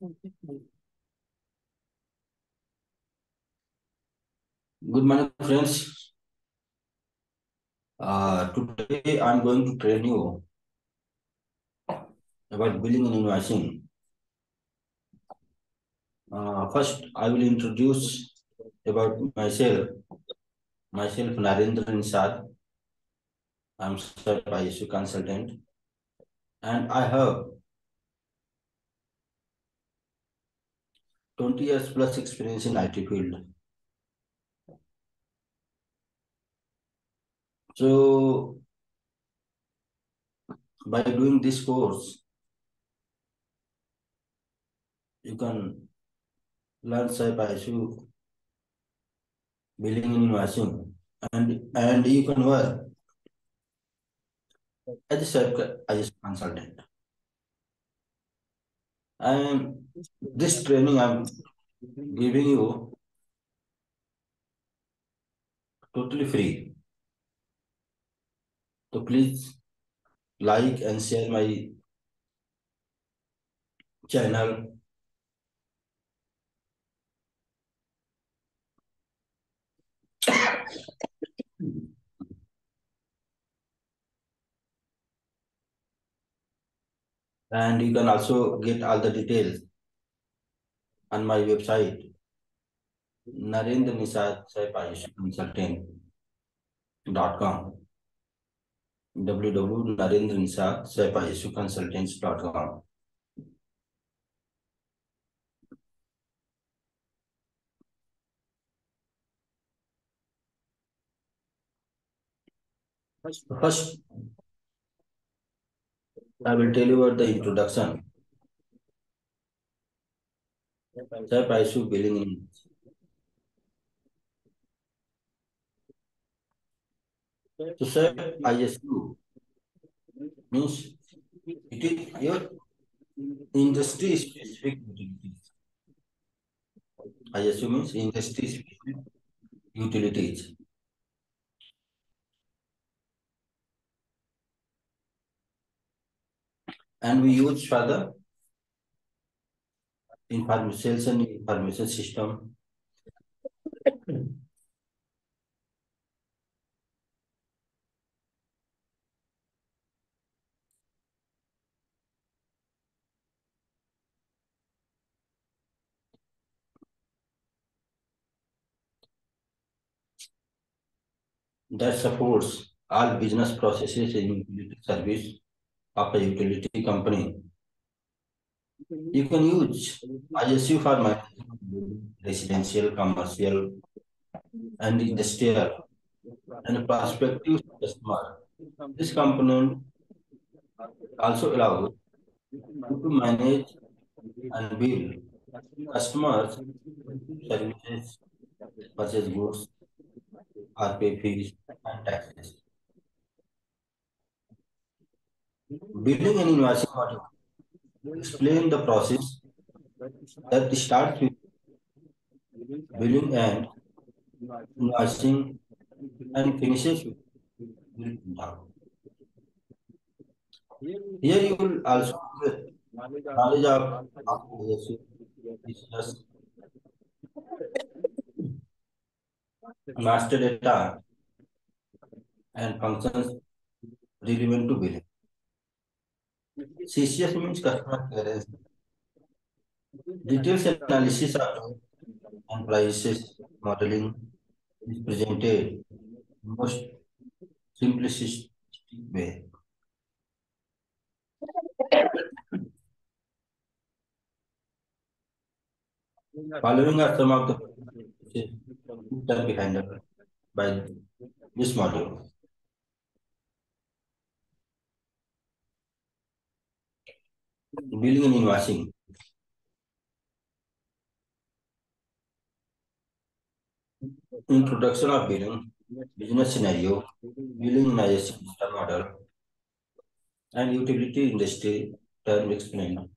Good morning, friends. Uh, today I'm going to train you about billing and invoicing. Uh, first, I will introduce about myself. Myself, Narendra Nishad. I'm certified ISU consultant, and I have 20 years plus experience in IT field. So, by doing this course, you can learn ISU billing and invoicing, and and you can work as a SAP ISU consultant. And this training I'm giving you totally free. So please like and share my channel. And you can also get all the details on my website, Narendra Nishad Consultant.com www.narendra.nishad.consultants.com First, I will tell you about the introduction. SAP ISU billing in So SAP ISU means it is your industry specific utilities. ISU means industry specific utilities. And we use for the information information system. that supports all business processes in service of a utility company. Mm-hmm. You can use mm-hmm. ISU for managing residential, commercial, and industrial and prospective customer. This component also allows you to manage and bill customers services, purchase goods, or pay fees and taxes. Billing and invoicing module explain the process that starts with billing and invoicing and finishes with billing. Here you will also get knowledge of business, master data, and functions relevant to billing. CCS means customer clearance. Details analysis of and modeling is presented most simplistic way. Following are some of the that be handled by this module. Billing and invoicing. Introduction of billing, business scenario, billing system model, and utility industry term explained.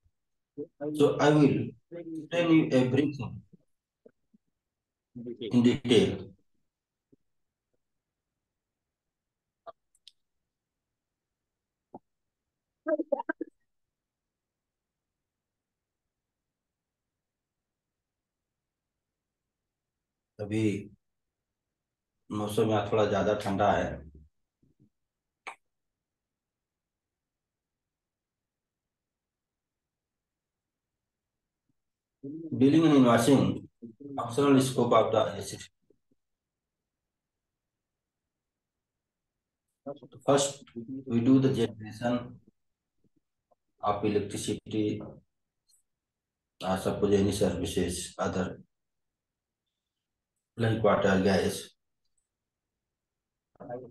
So I will explain you everything in detail. अभी मौसम यहाँ थोड़ा ज़्यादा ठंडा है। Dealing in washing optional scope of the first we do the generation of electricity suppose any services other plane quarter guys.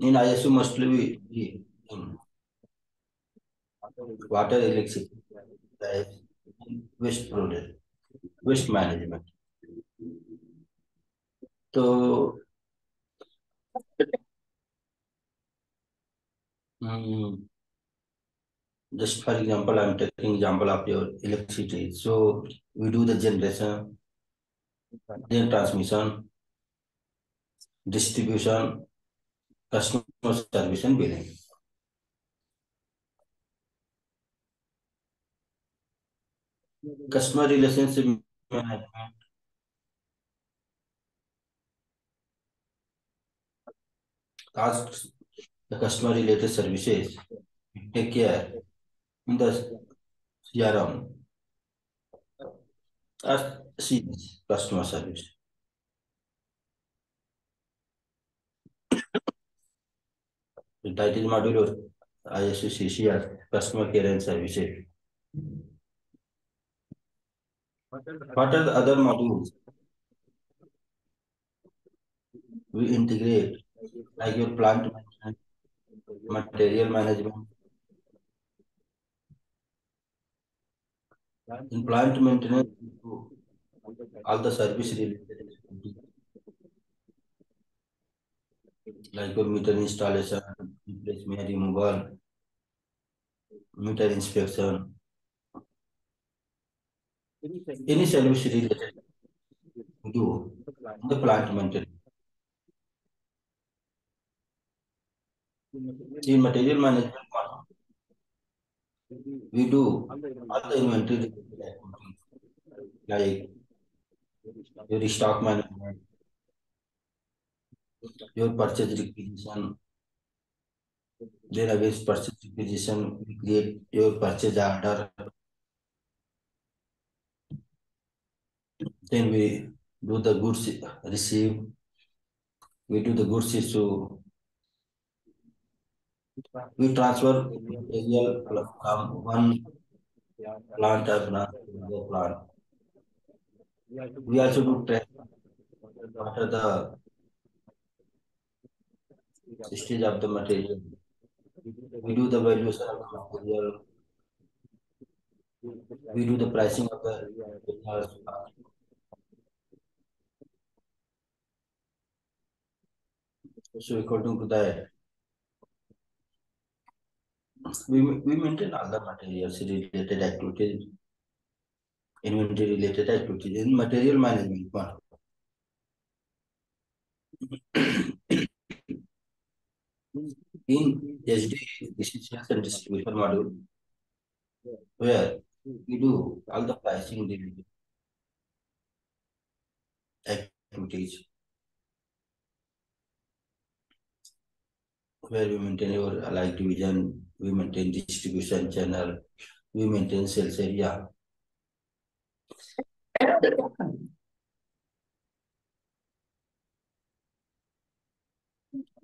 In ISU mostly we in water electricity guys waste product, waste management. So um, just for example, I'm taking example of your electricity. So we do the generation, then transmission, distribution, customer service and billing customer relationship management. Customer related services take care in their customer service the title module of ISU CCR customer care and services What are the other modules? We integrate like your plant management, material management. In plant maintenance, all the service related like meter installation, replacement, removal, meter inspection, any service related do the plant maintenance. In material management, we do other inventory like your stock management, your purchase requisition. Against purchase requisition, we create your purchase order Then we do the goods receive. We do the goods issue. We transfer material from one plant to another plant. We also do track are the stage of the material. We do the valuation of the material. We do the pricing of the materials. So according to that, we, we maintain all the materials related activities, inventory related activities in material management. In SD, this is sales and distribution module, where we do all the pricing activities. where we maintain our like division, we maintain distribution channel, we maintain sales area.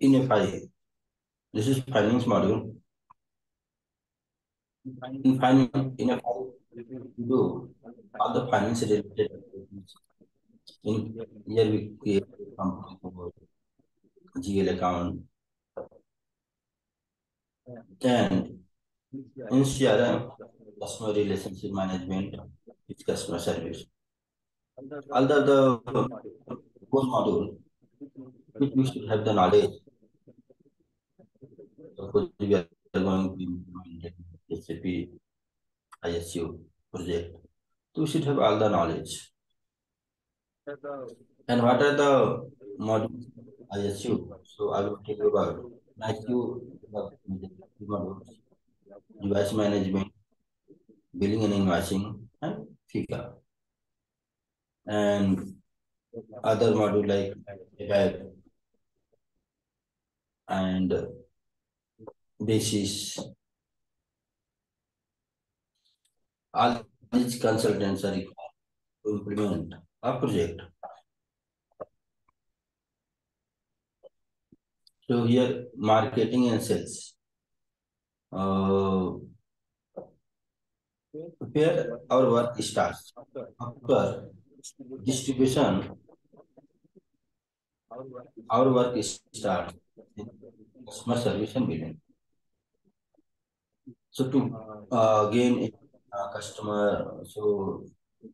In FI, this is finance module. In finance, in we do all the finance related in here we create GL account, and in CRM, customer relationship management with customer service. Although the core module, which we should have the knowledge. Suppose we are going to implement SAP ISU project, so we should have all the knowledge. And what are the modules ISU? So I will tell you about ISU device management, billing and invoicing, and FICA. And other module like and basis. All these consultants are required to implement a project. So here marketing and sales. Uh, our work starts. After distribution, our work starts customer service and billing. So to uh, gain a customer, so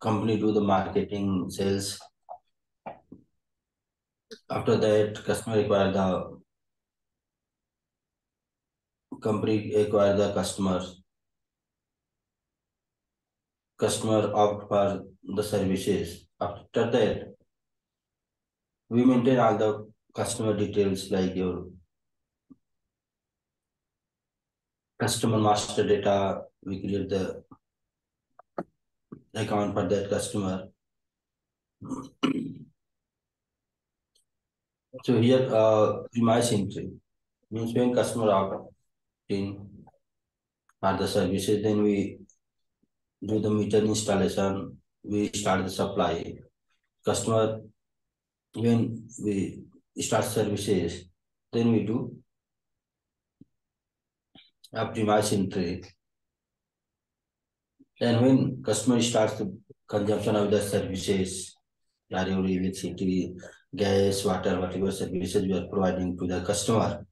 company do the marketing, sales. After that, customer require the company acquire the customers. Customer opt for the services. After that, we maintain all the customer details like your customer master data. We create the account for that customer. so here, uh, premise entry means when customer opt in for the services, then we do the meter installation, we start the supply. Customer, when we start services, then we do optimize entry. And when customer starts the consumption of the services, like electricity, gas, water, whatever services we are providing to the customer.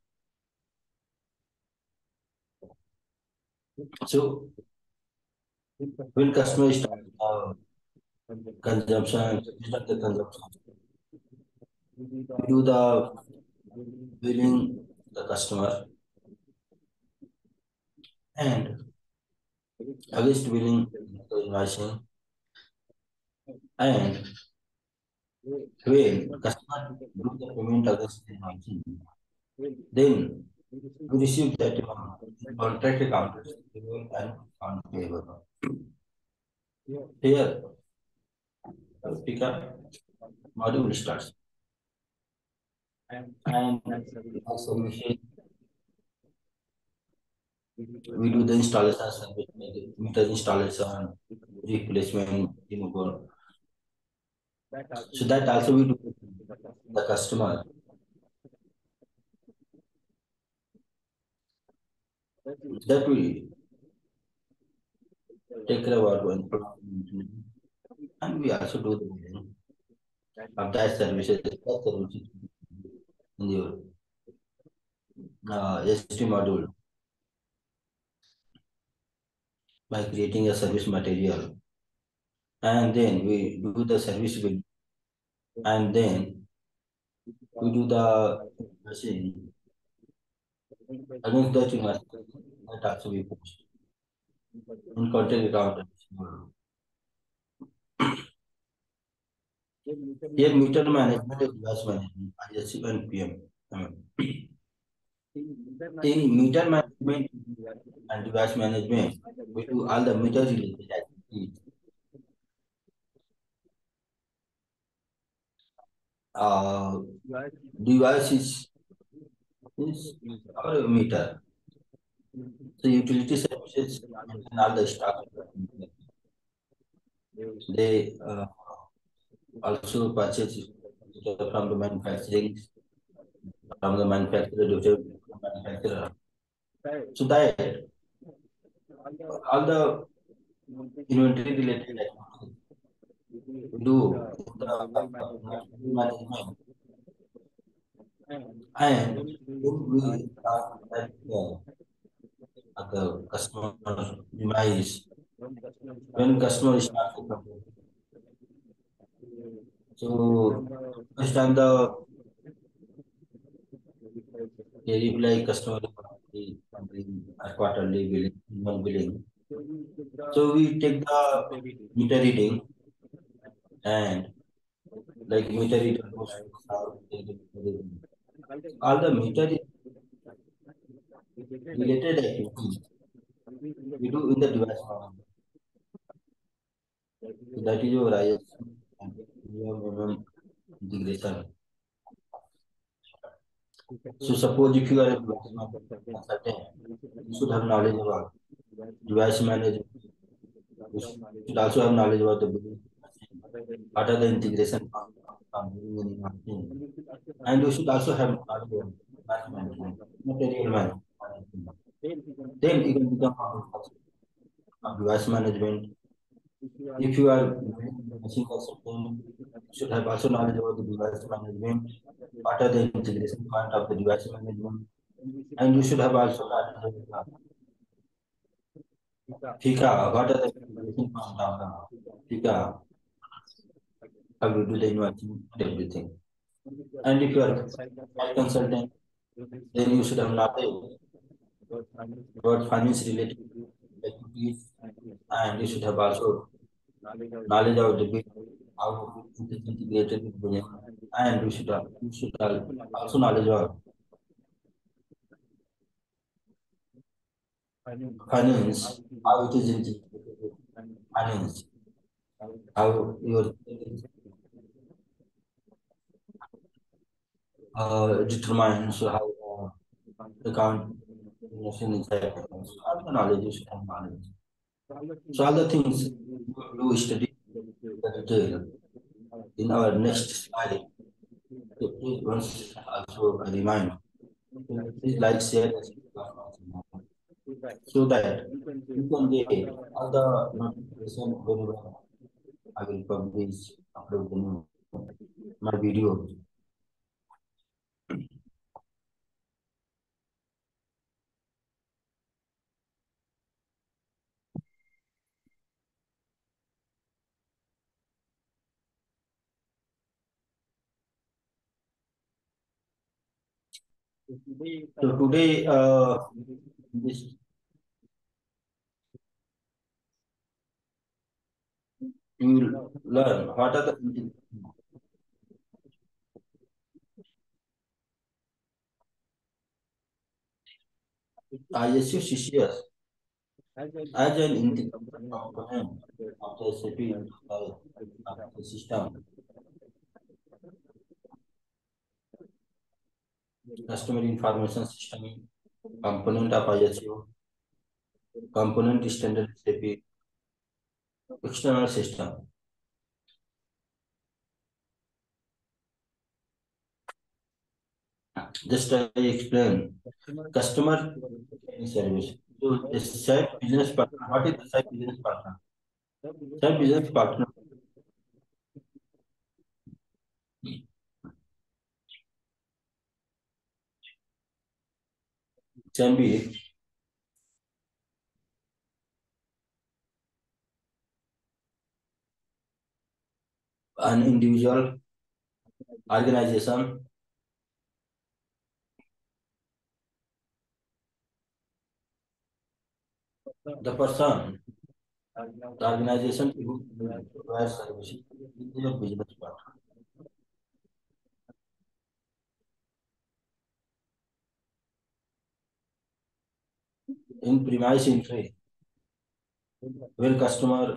So when customer start uh, consumption, the consumption, do the billing the customer and against billing the invoicing and when customer do the payment against the invoicing, then we receive that um, contract account and payable. Here, up module starts. And also we do the installation, meter installation, replacement, removal. So that also we do the customer. That we take care of our one and we also do the of that services, that services in your uh, SD module by creating a service material. And then we do the service bill and then we do the machine. Against that you must that also we post in contract account here meter management is device management. ISC and PM in meter management. and device management we do all the meter related activities device is, is our meter. So utility services and all the stock. They uh, also purchase from the manufacturing, from the manufacturer, manufacturer. So that all the inventory related activities do the management and we are at the, customer demise when customer the company. So on the they reply customer quarterly billing, one billing. So we take the meter reading and like meter reader all the meter related activities we do in the device model. So that is your IS. integration. So suppose if you are a consultant, you should have knowledge about device management. You should also have knowledge about the building. What are the integration and you should also have knowledge about management, material management. Then you can become a device management. If you are machine consultant, you should have also knowledge about the device management. What are the integration point of the device management? And you should have also knowledge about FICA, what are the integration point of the FICA? How to do the invoicing and everything. And if you are a consultant, then you should have knowledge about finance related activities and you should have also knowledge of the it is integrated with Bunyam and you should you should also knowledge of finance, how it is integrated with how your uh, determines how uh, account information inside all the knowledge you have knowledge. So all the things we study the detail in our next slide. Please once also remind. Please like, share, so that you can get all the notification whenever I will publish upload my video. So today, uh, this you will learn what are the ISU CCS as an of the uh, system. Customer information system component of ISU, component standard SAP, external system. Just I explain customer service. So the business partner. What is the business partner? Side business partner. Can be an individual, organization, the person, the organization who provides services is your business partner. In premise entry, when customer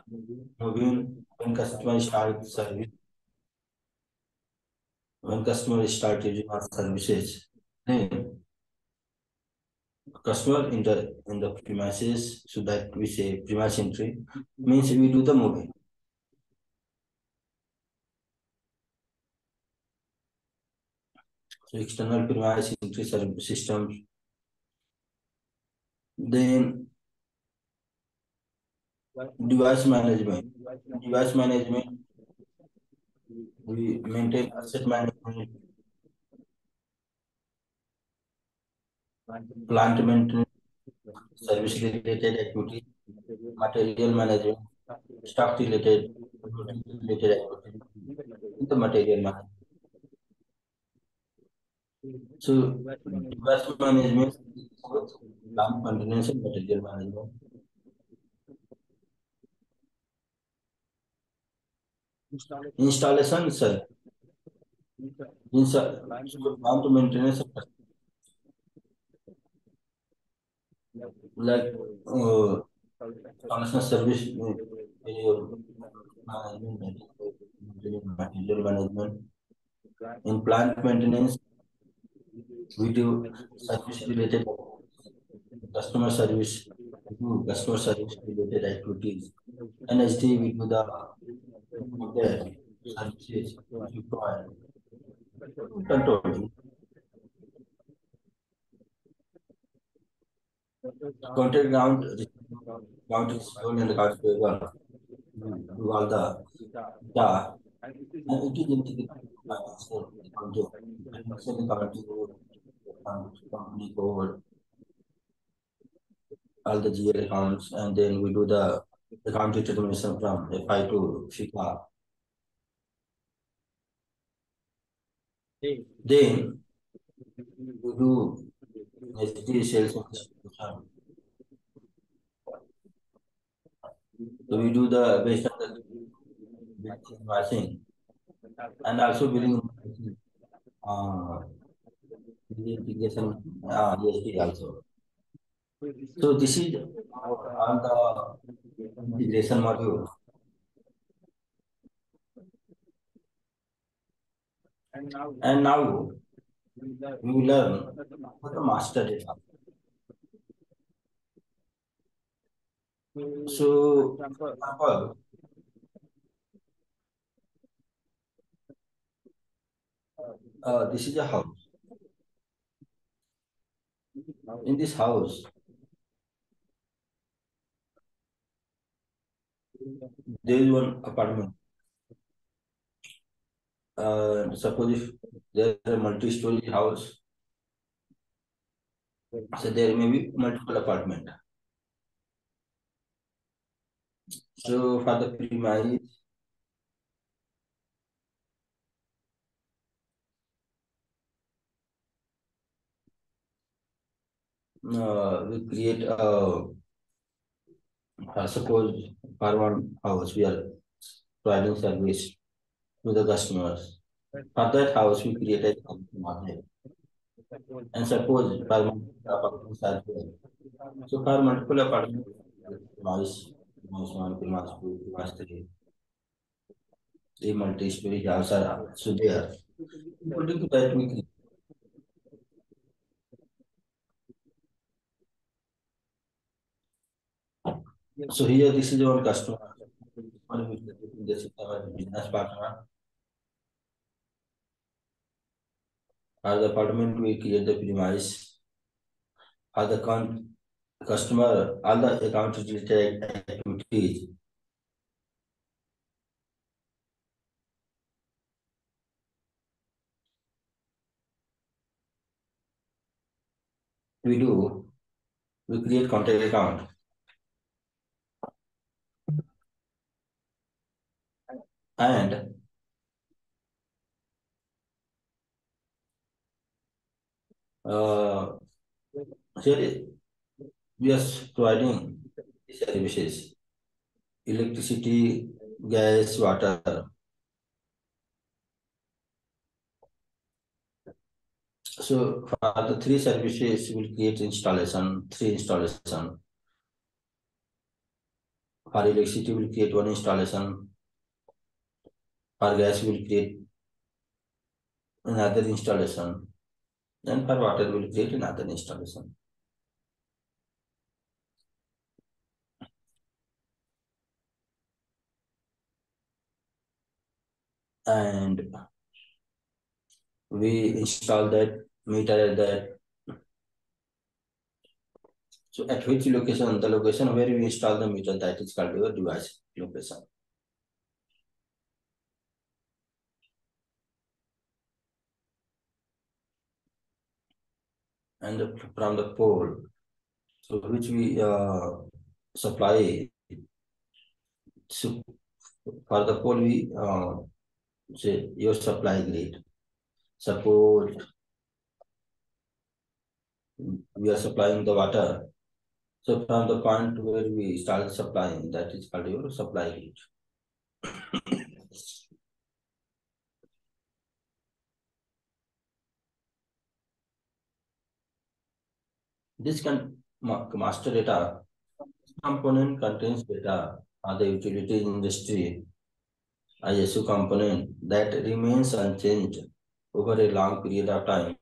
when, when customer start service, when customer start using our services, then customer in the in the premises so that we say premise entry means we do the moving so external premise entry systems then device management device management we maintain asset management plant maintenance, service related activity, material management, stock related related activity, the material management. So device management, plant maintenance and material management. Installation, sir. Install, plant maintenance like uh, connection service management, material management, In plant maintenance, we do service related customer service, do customer service related activities. NSD, we do the services required. Control. Contact ground, ground is shown in the card paper. Do all the, the, and it is into the company code, all the GL accounts, and then we do the account determination from FI to FICA. Then we do SD sales. So we do the based on the invoicing and also billing uh, integration uh, ESP also. So this is on the integration module. And now we will learn about the master data. So, example, uh, this is a house. In this house, there is one apartment. Uh, suppose if there is a multi-story house, so there may be multiple apartment. So for the premise, uh, we create a, uh, suppose for one house, we are providing service to the customers. For that house, we create a market. And suppose for multiple apartments are there. So for multiple apartments, noise, noise one, noise two, noise three. Three multi-story houses are so there. According to that, we create So here, this is one customer. This is our business partner. For the apartment, we create the premise. For the con customer, all the account related activities. We do, we create contract account. And uh, here we are providing services. Electricity gas water. So for the three services we'll create installation three installation. For electricity we'll create one installation for gas will create another installation and for water will create another installation. And we install that meter at that. So at which location, the location where we install the meter, that is called your device location. And from the pole, so which we uh, supply. So for the pole, we uh, say your supply grid. Suppose we are supplying the water. So from the point where we start supplying, that is called your supply grid. This can master data component contains data on the utility industry ISU component that remains unchanged over a long period of time.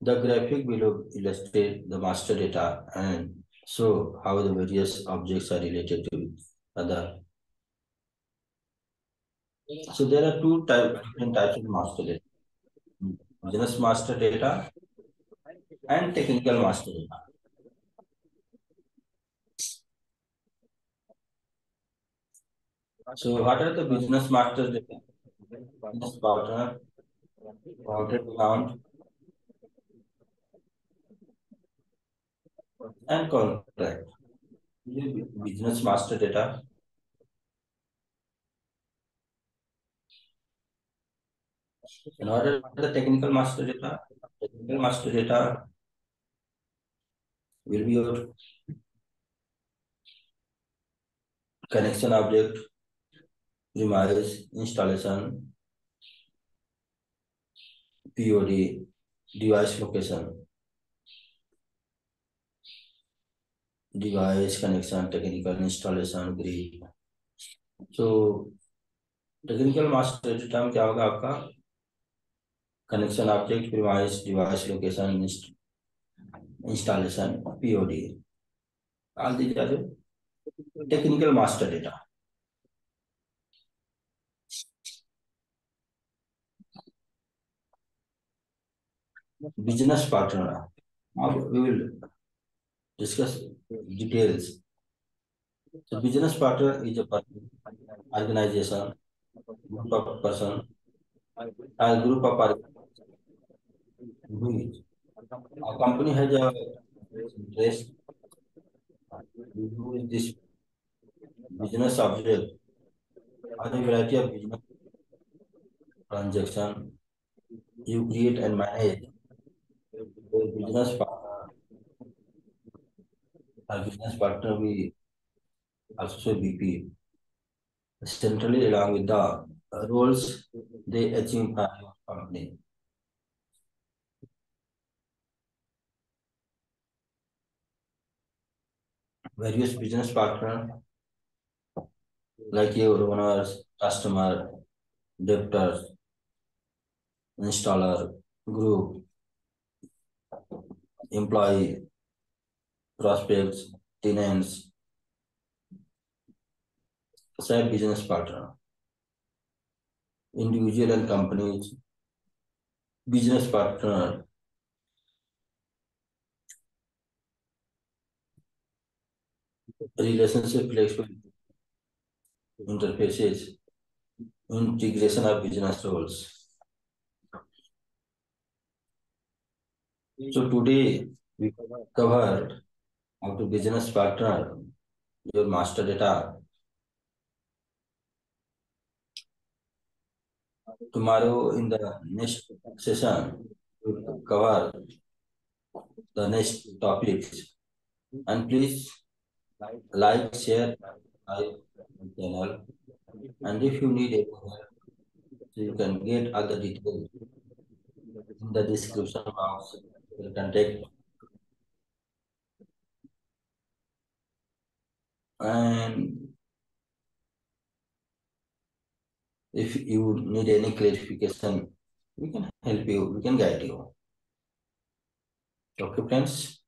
The graphic below illustrates the master data and show how the various objects are related to other. So there are two type, different types of master data. Business master data and technical master data. So what are the business master data? Business partner, contract amount, and contract. Business master data. In order the technical master data, technical master data will be your connection object, premise, installation, POD, device location, device connection, technical installation, grid. So technical master में क्या होगा आपका connection object premise device location installation POD. All these are technical master data. Business partner. Now we will discuss details. So business partner is a person, organization, group of person, a group of a company has a interest in this business object a variety of business transaction you create and manage a business partner. Our business partner we also BP. Centrally along with the roles they achieve by your company. Various business partner like your owners, customer, debtors, installer, group, employee, prospects, tenants, side business partner, individual and companies, business partner, relationship flexible interfaces, integration of business roles. So today we covered how to business partner your master data. Tomorrow in the next session, we will cover the next topics. And please like, share, like channel. And if you need any you can get the details in the description box. You take and if you need any clarification, we can help you, we can guide you. Okay, friends.